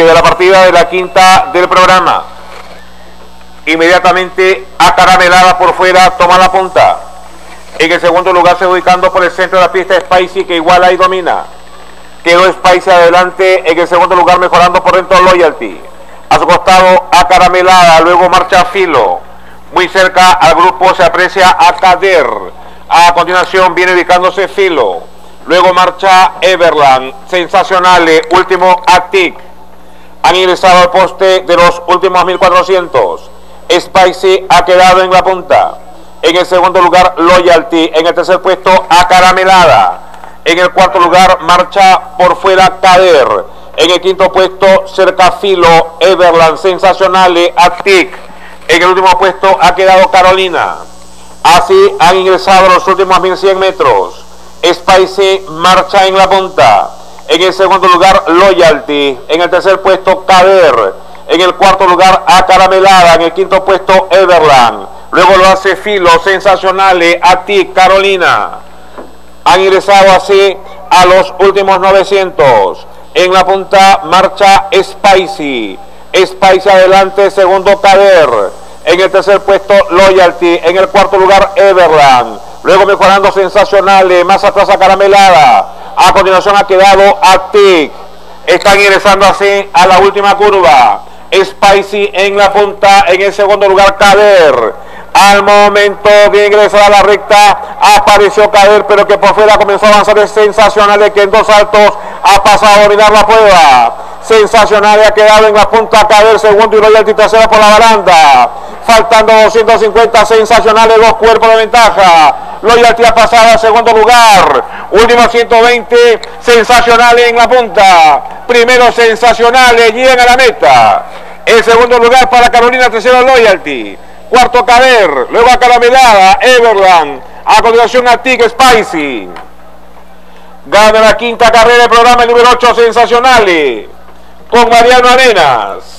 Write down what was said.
de la partida de la quinta del programa. Inmediatamente acaramelada por fuera, toma la punta. En el segundo lugar se ubicando por el centro de la pista Spicy que igual ahí domina. Quedó Spicy adelante en el segundo lugar mejorando por dentro Loyalty. A su costado acaramelada, luego marcha Filo. Muy cerca al grupo se aprecia a Kader. A continuación viene ubicándose Filo. Luego marcha Everland. Sensacional. Último Atic. Han ingresado al poste de los últimos 1400. Spicy ha quedado en la punta. En el segundo lugar, Loyalty. En el tercer puesto, Acaramelada. En el cuarto lugar, marcha por fuera Cader. En el quinto puesto, Cercafilo, Everland, Sensacionales, Actic. En el último puesto ha quedado Carolina. Así han ingresado los últimos 1100 metros. Spicy marcha en la punta. En el segundo lugar, Loyalty. En el tercer puesto, Cader. En el cuarto lugar, Acaramelada. En el quinto puesto, Everland. Luego lo hace Filo, Sensacionales, a ti, Carolina. Han ingresado así a los últimos 900. En la punta marcha Spicy. Spicy adelante, segundo Cader. En el tercer puesto Loyalty. En el cuarto lugar Everland. Luego mejorando Sensacionales. Más atrás a Caramelada. A continuación ha quedado Atic. Están ingresando así a la última curva. Spicy en la punta. En el segundo lugar Cader. Al momento de ingresar a la recta apareció Cader, pero que por fuera comenzó a avanzar. Es sensacional de que en dos saltos ha pasado a dominar la prueba. Sensacional ha quedado en la punta Cader, segundo y Royalty tercera por la baranda. Faltando 250 sensacionales, dos cuerpos de ventaja. Loyalty ha pasado al segundo lugar. Último 120 sensacionales en la punta. Primero sensacionales, llegan a la meta. El segundo lugar para Carolina, tercero Loyalty cuarto Cader, luego a Caramelada, Everland, a continuación a Tig Spicy. Gana la quinta carrera del programa número 8 Sensacionales con Mariano Arenas.